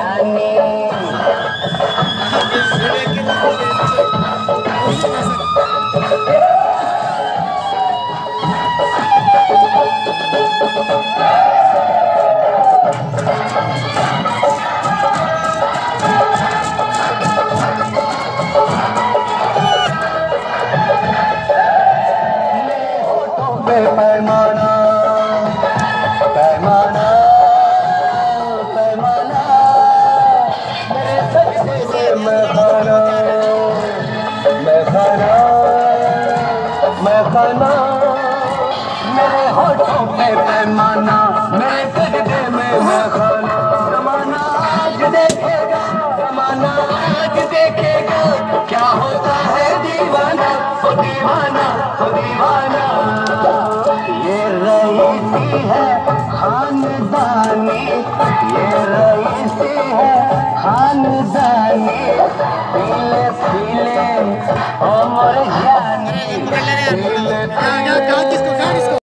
Bye. खाना मेरे होठों पे पैमाना, मेरे सजदे में जमाना आज देखेगा, जमाना आज देखेगा। क्या होता है दीवाना? ओ दीवाना ओ दीवाना। ये रईसी है खानदानी। ये रईसी है खानदानी। Как, как, как,